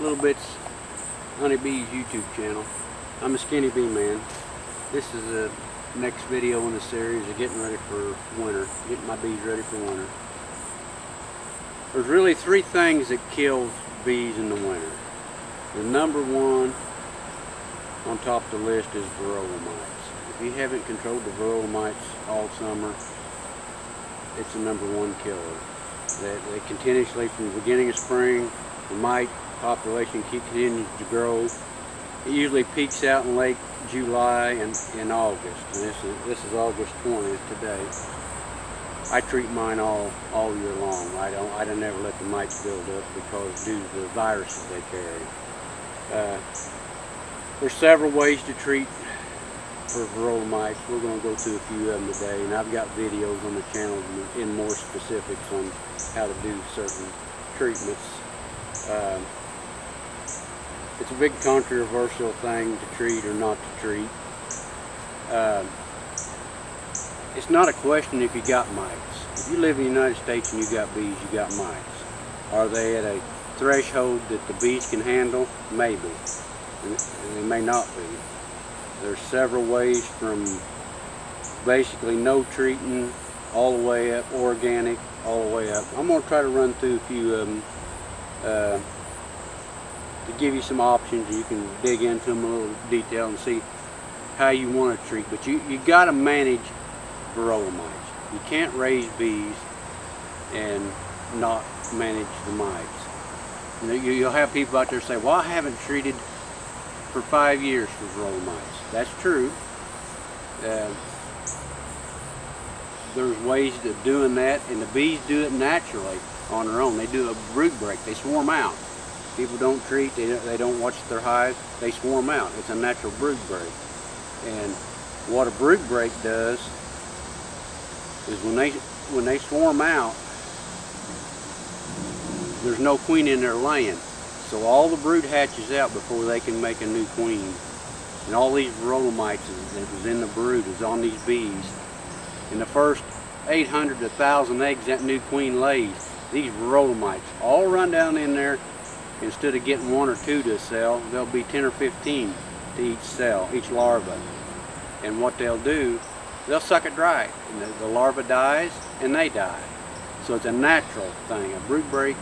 Little Bits Honeybees YouTube channel. I'm a Skinny Bee Man. This is the next video in the series of getting ready for winter, getting my bees ready for winter. There's really three things that kill bees in the winter. The number one on top of the list is varroa mites. If you haven't controlled the varroa mites all summer, it's the number one killer. They, they continuously, from the beginning of spring, the mite population continues to grow. It usually peaks out in late July and in August. And this is this is August 20th today. I treat mine all all year long. I don't I don't ever let the mites build up because due to the viruses they carry. Uh, there's several ways to treat for varroa mites. We're going to go through a few of them today, and I've got videos on the channel in more specifics on how to do certain treatments. Um, it's a big controversial thing to treat or not to treat. Um, it's not a question if you got mites. If you live in the United States and you got bees, you got mites. Are they at a threshold that the bees can handle? Maybe. And they may not be. There's several ways from basically no treating all the way up, organic all the way up. I'm going to try to run through a few of them uh, to give you some options. You can dig into them a little detail and see how you want to treat. But you, you got to manage varroa mites. You can't raise bees and not manage the mites. You you'll have people out there say, well, I haven't treated for five years for varroa mites. That's true. Uh, there's ways of doing that, and the bees do it naturally on their own. They do a brood break. They swarm out. People don't treat, they don't, they don't watch their hive, they swarm out. It's a natural brood break. And what a brood break does is when they when they swarm out, there's no queen in there laying. So all the brood hatches out before they can make a new queen. And all these varroa mites that was in the brood is on these bees. In the first 800 to 1,000 eggs that new queen lays, these varroa mites all run down in there. Instead of getting one or two to a cell, there'll be 10 or 15 to each cell, each larva. And what they'll do, they'll suck it dry. And the, the larva dies and they die. So it's a natural thing. A brood break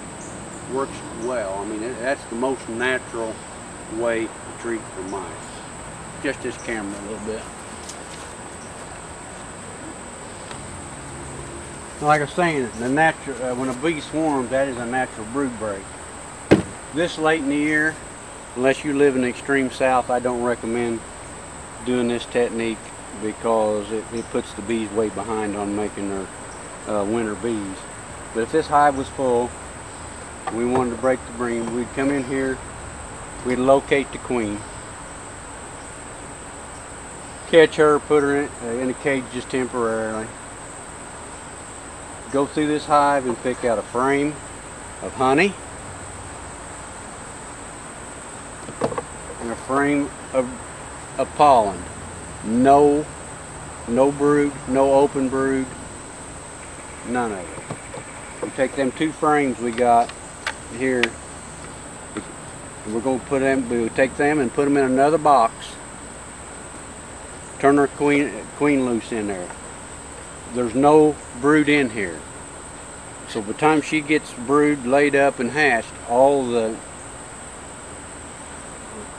works well. I mean, it, that's the most natural way to treat for mites. Just this camera a little bit. Like I was saying, the natural uh, when a bee swarms, that is a natural brood break. This late in the year, unless you live in the extreme south, I don't recommend doing this technique because it, it puts the bees way behind on making their uh, winter bees. But if this hive was full, we wanted to break the bream, we'd come in here, we'd locate the queen, catch her, put her in, uh, in a cage just temporarily, go through this hive and pick out a frame of honey and a frame of, of pollen. No, no brood, no open brood, none of it. We take them two frames we got here, we're going to put them, we'll take them and put them in another box, turn our queen, queen loose in there. There's no brood in here. So by the time she gets brood laid up and hatched, all the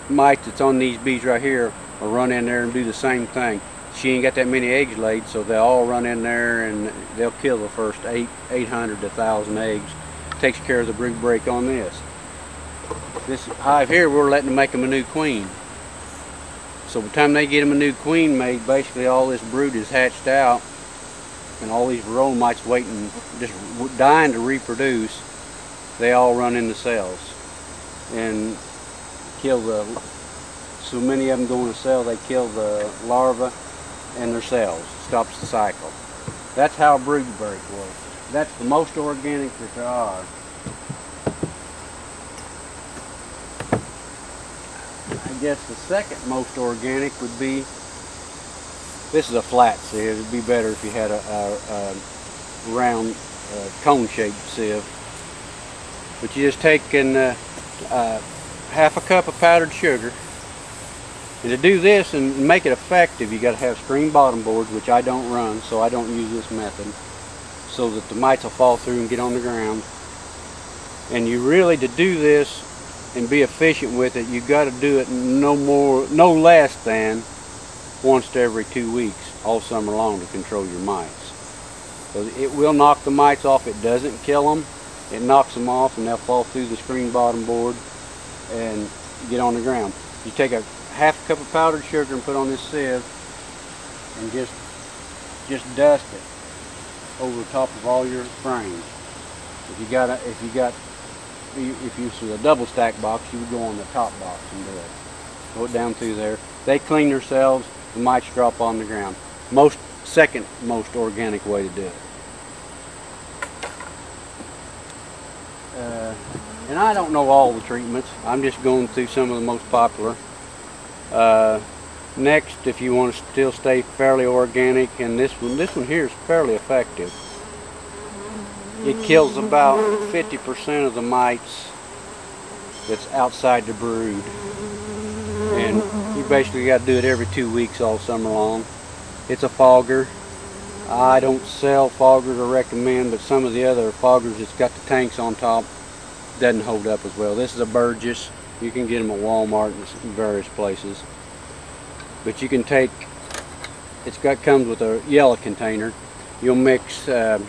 mites that's on these bees right here will run in there and do the same thing. She ain't got that many eggs laid, so they'll all run in there and they'll kill the first eight, 800 to 1,000 eggs. Takes care of the brood break on this. This hive here, we're letting them make them a new queen. So by the time they get them a new queen made, basically all this brood is hatched out and all these varroa mites waiting, just dying to reproduce, they all run into cells and kill the, so many of them go in a cell, they kill the larva and their cells, stops the cycle. That's how brood break works. That's the most organic that there are. I guess the second most organic would be, this is a flat sieve, it'd be better if you had a, a, a round uh, cone-shaped sieve. But you just take and uh, uh, half a cup of powdered sugar. And to do this and make it effective, you got to have screen bottom boards, which I don't run, so I don't use this method, so that the mites will fall through and get on the ground. And you really, to do this and be efficient with it, you got to do it no more, no less than once every two weeks, all summer long, to control your mites. So it will knock the mites off. It doesn't kill them. It knocks them off, and they'll fall through the screen bottom board and get on the ground. You take a half a cup of powdered sugar and put on this sieve, and just just dust it over the top of all your frames. If you got a, if you got if you was a double stack box, you would go on the top box and do it. Go down through there. They clean themselves. The mites drop on the ground. Most second most organic way to do it. Uh, and I don't know all the treatments. I'm just going through some of the most popular. Uh, next, if you want to still stay fairly organic, and this one, this one here is fairly effective. It kills about 50% of the mites that's outside the brood. And you basically got to do it every two weeks all summer long. It's a fogger. I don't sell foggers or recommend, but some of the other foggers that's got the tanks on top doesn't hold up as well. This is a Burgess. You can get them at Walmart and various places. But you can take, it's got comes with a yellow container. You'll mix uh,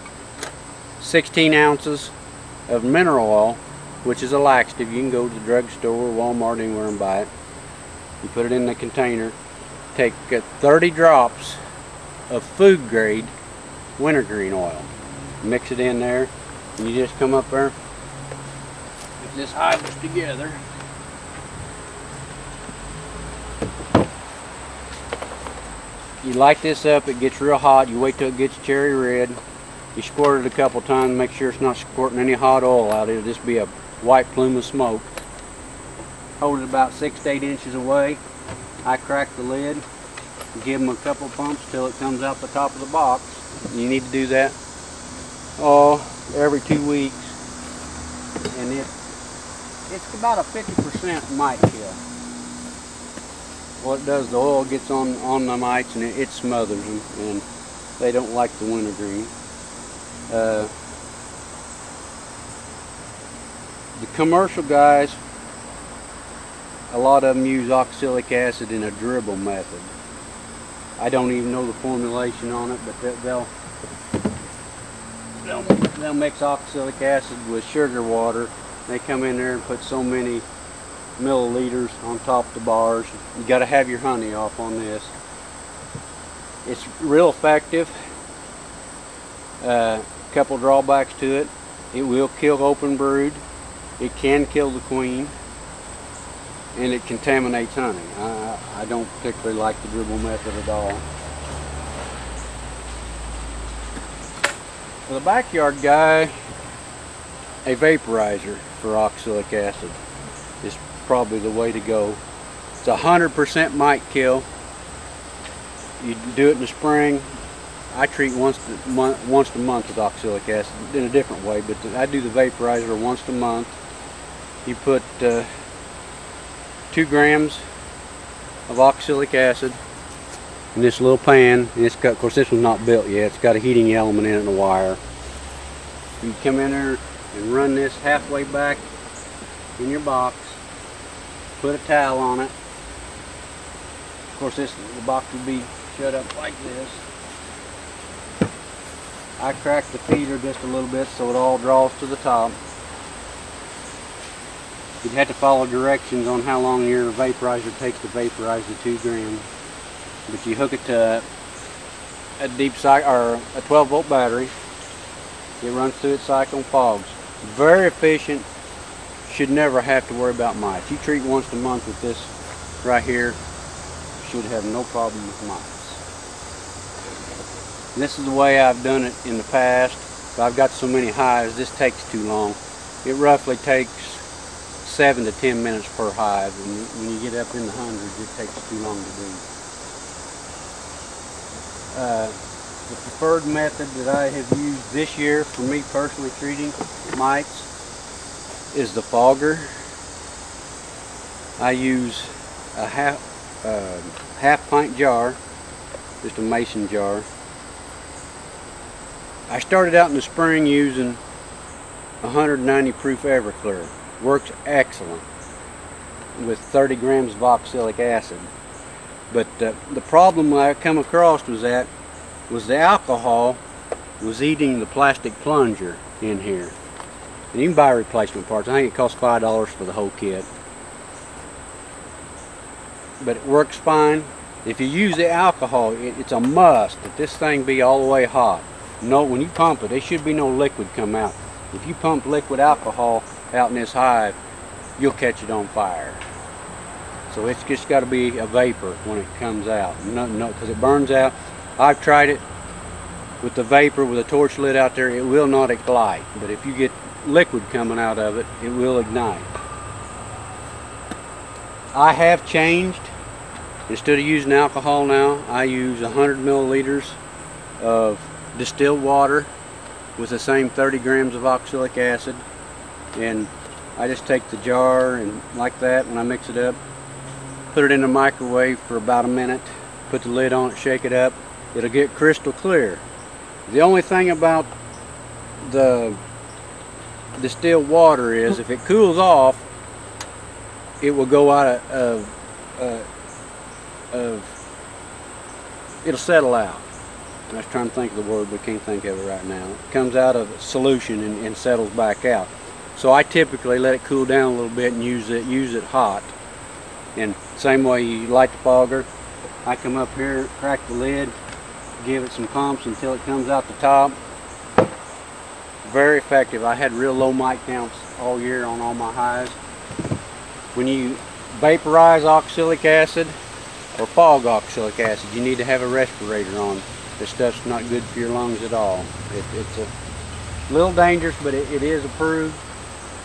16 ounces of mineral oil, which is a laxative. You can go to the drugstore, Walmart, anywhere and buy it. You put it in the container. Take uh, 30 drops of food grade wintergreen oil. Mix it in there and you just come up there this hives together. You light this up, it gets real hot, you wait till it gets cherry red. You squirt it a couple times, make sure it's not squirting any hot oil out. It'll just be a white plume of smoke. Hold it about six to eight inches away. I crack the lid, give them a couple pumps till it comes out the top of the box. You need to do that oh, every two weeks. And it, it's about a 50% mite kill. What it does, the oil gets on, on the mites and it, it smothers them and they don't like the wintergreen. Uh, the commercial guys a lot of them use oxalic acid in a dribble method. I don't even know the formulation on it, but they'll they'll, they'll mix oxalic acid with sugar water. They come in there and put so many milliliters on top of the bars. You got to have your honey off on this. It's real effective. A uh, couple drawbacks to it. It will kill open brood. It can kill the queen and it contaminates honey. I, I don't particularly like the dribble method at all. For the backyard guy, a vaporizer for oxalic acid is probably the way to go. It's a 100% mite kill. You do it in the spring. I treat once a month, once a month with oxalic acid in a different way, but I do the vaporizer once a month. You put uh, two grams of oxalic acid in this little pan. And it's got, of course, this one's not built yet. It's got a heating element in it and a wire. You come in there and run this halfway back in your box. Put a towel on it. Of course, this the box would be shut up like this. I crack the feeder just a little bit so it all draws to the top. You'd have to follow directions on how long your vaporizer takes to vaporize the two grams. But you hook it to a deep cycle or a 12 volt battery. It runs through its cycle and fogs. Very efficient. Should never have to worry about mites. You treat once a month with this right here, should have no problem with mites. This is the way I've done it in the past. But I've got so many hives, this takes too long. It roughly takes seven to ten minutes per hive and when you get up in the hundreds it takes too long to do. Uh, the preferred method that I have used this year for me personally treating mites is the fogger. I use a half uh, half pint jar, just a mason jar. I started out in the spring using 190 proof Everclear. Works excellent with 30 grams of oxalic acid. But uh, the problem I come across was that was the alcohol was eating the plastic plunger in here. And you can buy replacement parts. I think it costs five dollars for the whole kit. But it works fine. If you use the alcohol, it, it's a must that this thing be all the way hot. No, when you pump it, there should be no liquid come out. If you pump liquid alcohol out in this hive, you'll catch it on fire. So it's just got to be a vapor when it comes out. No, no, because it burns out. I've tried it with the vapor with a torch lit out there. It will not ignite. But if you get liquid coming out of it, it will ignite. I have changed. Instead of using alcohol now, I use 100 milliliters of distilled water with the same 30 grams of oxalic acid. And I just take the jar and like that when I mix it up, put it in the microwave for about a minute, put the lid on it, shake it up. It'll get crystal clear. The only thing about the distilled water is if it cools off, it will go out of, of, of it'll settle out. I was trying to think of the word, but can't think of it right now. It comes out of solution and, and settles back out. So I typically let it cool down a little bit and use it use it hot. And same way you light the fogger, I come up here, crack the lid, give it some pumps until it comes out the top. Very effective. I had real low mite counts all year on all my hives. When you vaporize oxalic acid or fog oxalic acid, you need to have a respirator on. This stuff's not good for your lungs at all. It, it's a little dangerous, but it, it is approved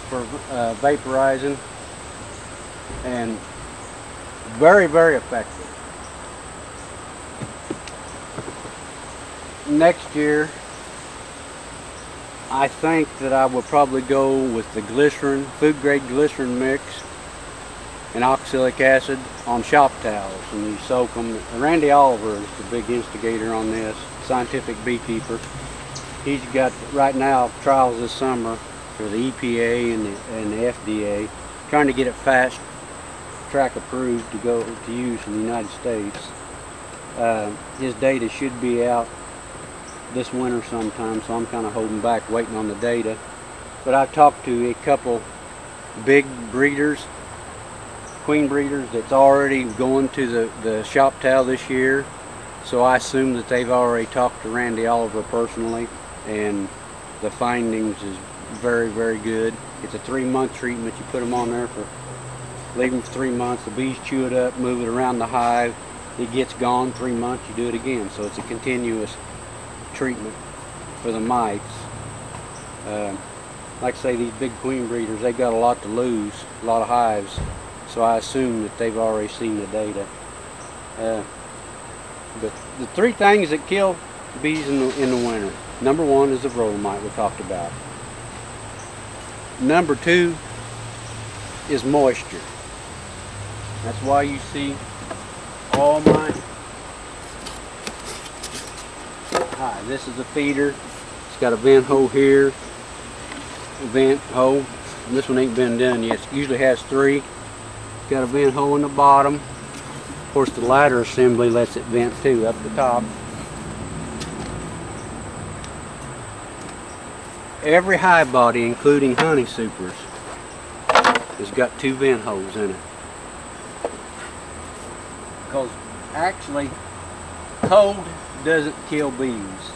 for uh, vaporizing and very, very effective. Next year, I think that I will probably go with the glycerin, food grade glycerin mix and oxalic acid on shop towels and you soak them. Randy Oliver is the big instigator on this, scientific beekeeper. He's got right now trials this summer for the EPA and the, and the FDA, trying to get it fast track approved to go to use in the United States. Uh, his data should be out this winter sometime, so I'm kind of holding back, waiting on the data. But I've talked to a couple big breeders, queen breeders that's already going to the, the shop towel this year. So I assume that they've already talked to Randy Oliver personally, and the findings is very, very good. It's a three-month treatment. You put them on there for, leave them for three months. The bees chew it up, move it around the hive. It gets gone. Three months, you do it again. So it's a continuous treatment for the mites. Uh, like I say, these big queen breeders, they've got a lot to lose, a lot of hives. So I assume that they've already seen the data. Uh, but the three things that kill bees in the, in the winter. Number one is the varroa mite we talked about. Number two is moisture. That's why you see all my this is a feeder. It's got a vent hole here, vent hole. And this one ain't been done yet. It usually has three. It's Got a vent hole in the bottom. Of course, the ladder assembly lets it vent too up the top. Every hive body, including honey supers, has got two vent holes in it. Because actually, cold doesn't kill bees.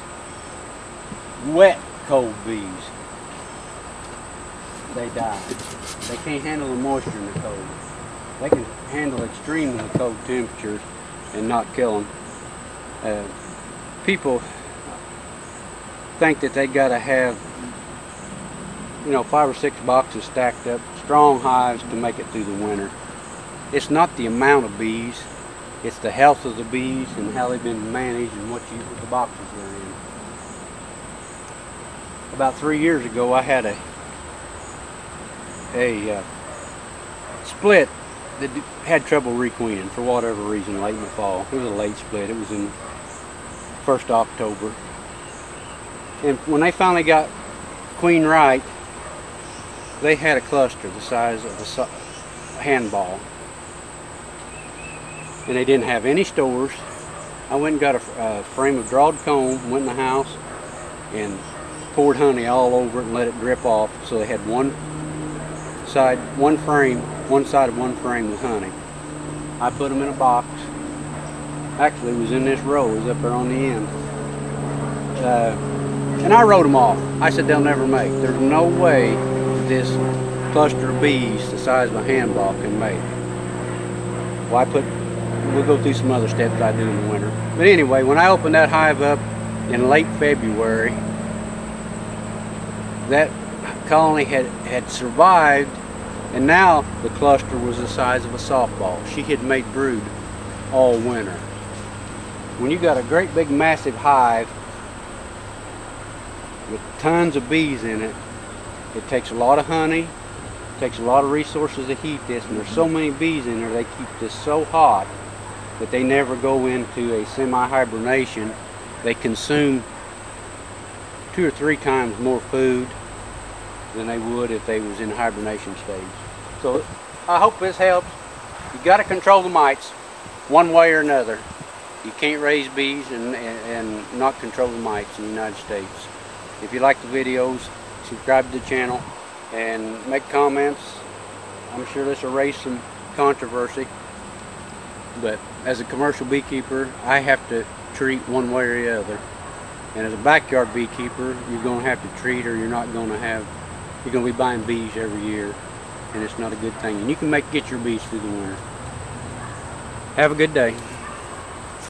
Wet, cold bees, they die. They can't handle the moisture in the cold. They can handle extremely cold temperatures and not kill them. Uh, people think that they got to have, you know, five or six boxes stacked up, strong hives to make it through the winter. It's not the amount of bees, it's the health of the bees and how they've been managed and what you what the boxes they're in. About three years ago, I had a a uh, split that had trouble requeening for whatever reason late in the fall. It was a late split. It was in first October. And when they finally got queen right, they had a cluster the size of a handball. And they didn't have any stores. I went and got a frame of drawed comb, went in the house, and poured honey all over it and let it drip off. So they had one side, one frame, one side of one frame with honey. I put them in a box. Actually, it was in this row. It was up there on the end. Uh, and I wrote them off. I said they'll never make. There's no way this cluster of bees the size of a handball can make. Well, I put, we'll go through some other steps I do in the winter. But anyway, when I opened that hive up in late February, that colony had, had survived and now the cluster was the size of a softball. She had made brood all winter. When you got a great big massive hive with tons of bees in it, it takes a lot of honey, it takes a lot of resources to heat this, and there's so many bees in there, they keep this so hot that they never go into a semi-hibernation. They consume two or three times more food than they would if they was in hibernation stage. So I hope this helps. You got to control the mites one way or another. You can't raise bees and, and, and not control the mites in the United States. If you like the videos, subscribe to the channel and make comments. I'm sure this will raise some controversy. But as a commercial beekeeper, I have to treat one way or the other. And as a backyard beekeeper, you're going to have to treat or you're not going to have, you're going to be buying bees every year. And it's not a good thing. And you can make get your bees through the winter. Have a good day.